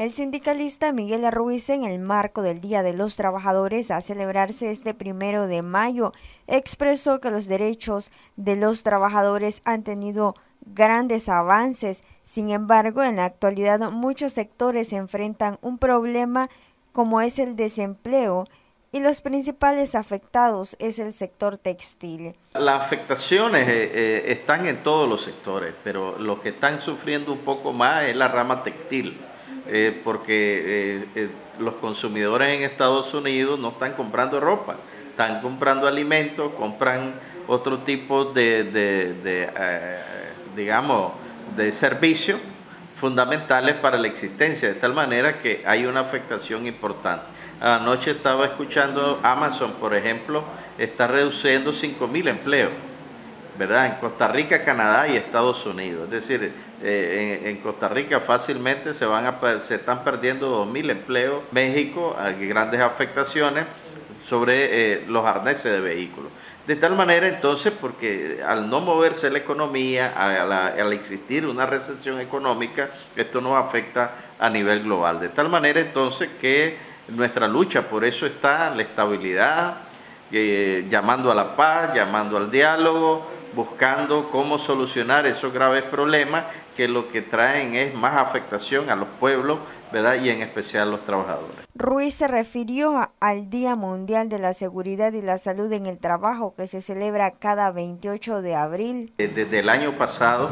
El sindicalista Miguel Ruiz, en el marco del Día de los Trabajadores a celebrarse este primero de mayo, expresó que los derechos de los trabajadores han tenido grandes avances. Sin embargo, en la actualidad muchos sectores enfrentan un problema como es el desempleo y los principales afectados es el sector textil. Las afectaciones eh, eh, están en todos los sectores, pero lo que están sufriendo un poco más es la rama textil eh, porque eh, eh, los consumidores en Estados Unidos no están comprando ropa, están comprando alimentos, compran otro tipo de, digamos, de servicios fundamentales para la existencia, de tal manera que hay una afectación importante. Anoche estaba escuchando Amazon, por ejemplo, está reduciendo 5.000 empleos ¿verdad? En Costa Rica, Canadá y Estados Unidos. Es decir, eh, en, Costa Rica fácilmente se, van a, se están perdiendo 2.000 empleos. México, hay grandes afectaciones sobre eh, los arneses de vehículos. De tal manera entonces, porque al no moverse la economía, al, existir una recesión económica, esto nos afecta a nivel global. De tal manera entonces que nuestra lucha por eso está la estabilidad, eh, llamando a la paz, llamando al diálogo, buscando cómo solucionar esos graves problemas que lo que traen es más afectación a los pueblos, ¿verdad? Y en especial a los trabajadores. Ruiz se refirió al Día Mundial de la Seguridad y la Salud en el Trabajo que se celebra cada 28 de abril. Eh, desde el año pasado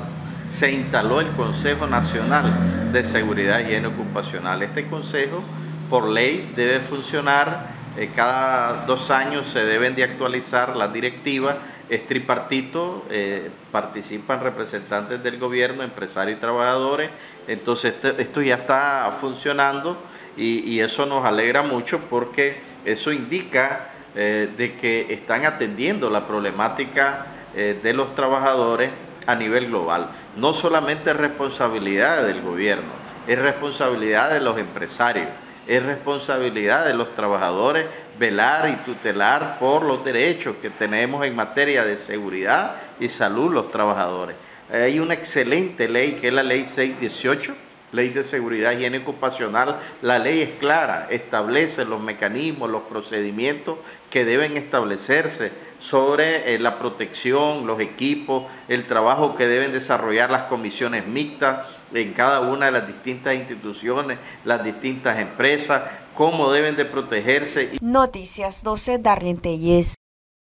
se instaló el Consejo Nacional de Seguridad y Higiene Ocupacional. Este consejo, por ley, debe funcionar, eh, cada dos años se deben de actualizar las directivas es tripartito, eh, participan representantes del gobierno, empresarios y trabajadores, entonces este, esto ya está funcionando y, eso nos alegra mucho porque eso indica eh, de que están atendiendo la problemática eh, de los trabajadores a nivel global. No solamente es responsabilidad del gobierno, es responsabilidad de los empresarios es responsabilidad de los trabajadores velar y tutelar por los derechos que tenemos en materia de seguridad y salud los trabajadores. Hay una excelente ley que es la ley 618, ley de seguridad higiene ocupacional. La ley es clara, establece los mecanismos, los procedimientos que deben establecerse sobre eh, la protección, los equipos, el trabajo que deben desarrollar las comisiones mixtas en cada una de las distintas instituciones, las distintas empresas, cómo deben de protegerse. Noticias 12, Darlene Telles.